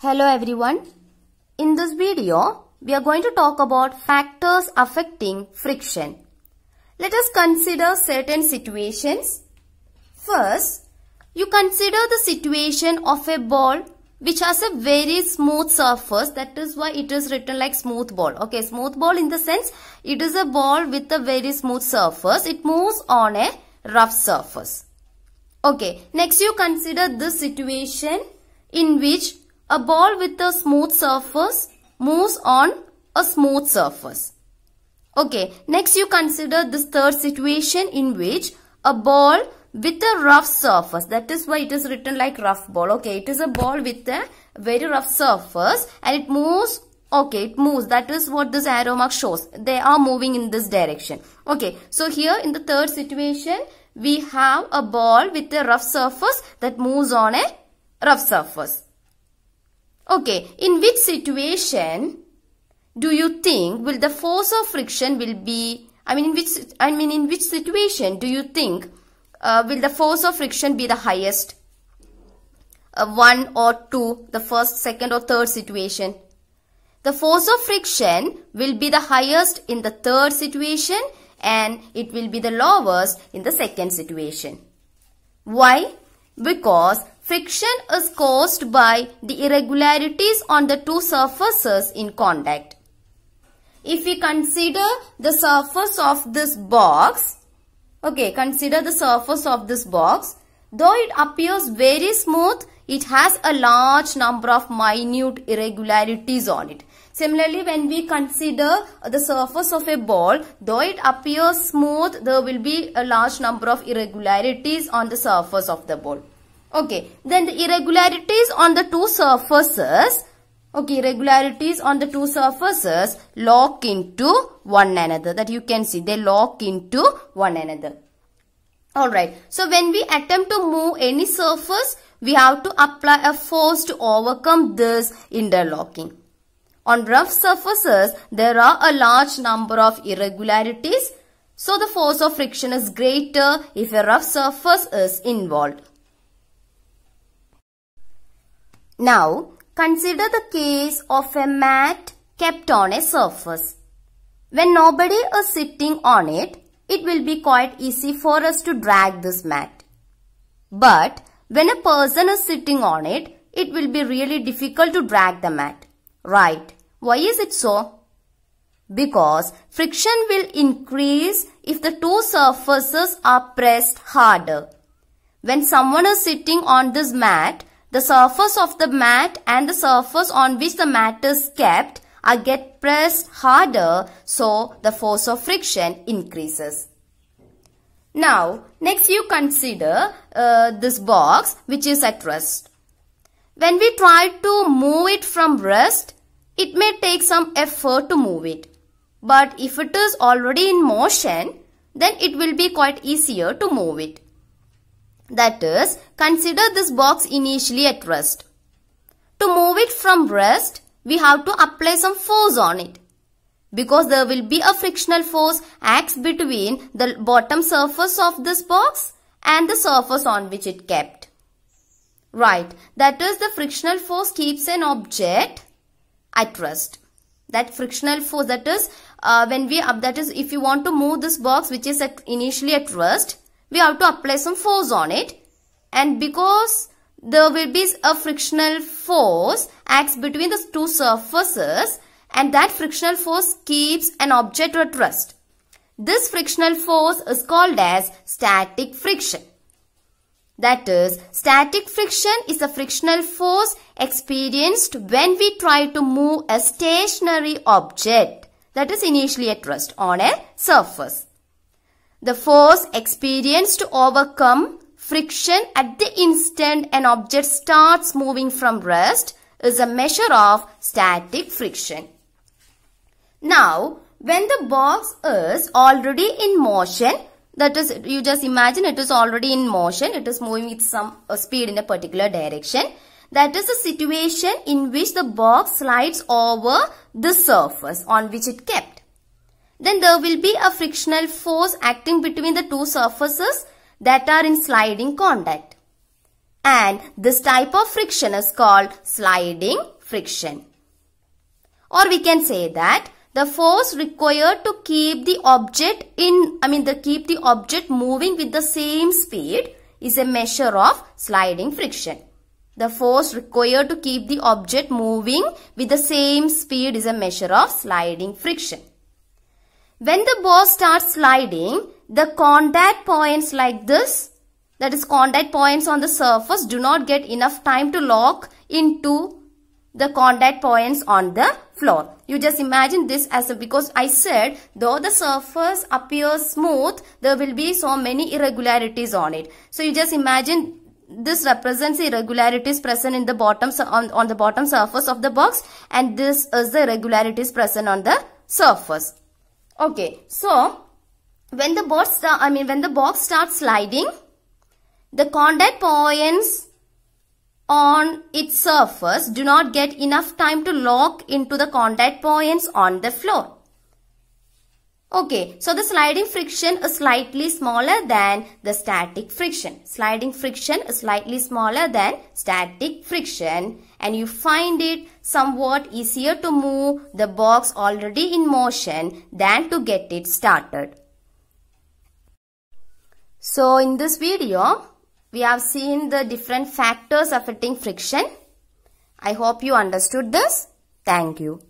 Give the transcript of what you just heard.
Hello everyone. In this video, we are going to talk about factors affecting friction. Let us consider certain situations. First, you consider the situation of a ball which has a very smooth surface. That is why it is written like smooth ball. Okay, smooth ball in the sense it is a ball with a very smooth surface. It moves on a rough surface. Okay, next you consider this situation in which a ball with a smooth surface moves on a smooth surface. Okay, next you consider this third situation in which a ball with a rough surface. That is why it is written like rough ball. Okay, it is a ball with a very rough surface and it moves Okay, it moves. That is what this arrow mark shows. They are moving in this direction. Okay, so here in the third situation, we have a ball with a rough surface that moves on a rough surface. Okay, in which situation do you think will the force of friction will be, I mean in which, I mean in which situation do you think uh, will the force of friction be the highest? Uh, one or two, the first, second or third situation. The force of friction will be the highest in the third situation and it will be the lowest in the second situation. Why? Because friction is caused by the irregularities on the two surfaces in contact. If we consider the surface of this box, okay, consider the surface of this box, though it appears very smooth, it has a large number of minute irregularities on it. Similarly, when we consider the surface of a ball, though it appears smooth, there will be a large number of irregularities on the surface of the ball. Okay, then the irregularities on the two surfaces, okay, irregularities on the two surfaces lock into one another. That you can see, they lock into one another. Alright, so when we attempt to move any surface, we have to apply a force to overcome this interlocking. On rough surfaces, there are a large number of irregularities. So the force of friction is greater if a rough surface is involved. Now, consider the case of a mat kept on a surface. When nobody is sitting on it, it will be quite easy for us to drag this mat. But when a person is sitting on it, it will be really difficult to drag the mat. Right. Why is it so? Because friction will increase if the two surfaces are pressed harder. When someone is sitting on this mat, the surface of the mat and the surface on which the mat is kept are get pressed harder so the force of friction increases. Now, next you consider uh, this box which is at rest. When we try to move it from rest, it may take some effort to move it. But if it is already in motion, then it will be quite easier to move it. That is, consider this box initially at rest. To move it from rest, we have to apply some force on it. Because there will be a frictional force acts between the bottom surface of this box and the surface on which it kept. Right, that is the frictional force keeps an object at rest. That frictional force that is uh, when we up that is if you want to move this box which is at initially at rest we have to apply some force on it and because there will be a frictional force acts between the two surfaces and that frictional force keeps an object at rest. This frictional force is called as static friction. That is, static friction is a frictional force experienced when we try to move a stationary object that is initially at rest on a surface. The force experienced to overcome friction at the instant an object starts moving from rest is a measure of static friction. Now, when the box is already in motion, that is you just imagine it is already in motion it is moving with some uh, speed in a particular direction that is the situation in which the box slides over the surface on which it kept then there will be a frictional force acting between the two surfaces that are in sliding contact and this type of friction is called sliding friction. Or we can say that the force required to keep the object in, I mean the keep the object moving with the same speed is a measure of sliding friction. The force required to keep the object moving with the same speed is a measure of sliding friction. When the box starts sliding, the contact points like this, that is contact points on the surface do not get enough time to lock into the contact points on the floor. You just imagine this as a, because I said though the surface appears smooth, there will be so many irregularities on it. So you just imagine this represents irregularities present in the bottom on, on the bottom surface of the box and this is the irregularities present on the surface. Okay, so when the box I mean when the box starts sliding, the contact points on its surface do not get enough time to lock into the contact points on the floor. Okay, so the sliding friction is slightly smaller than the static friction. Sliding friction is slightly smaller than static friction and you find it somewhat easier to move the box already in motion than to get it started. So in this video, we have seen the different factors affecting friction. I hope you understood this. Thank you.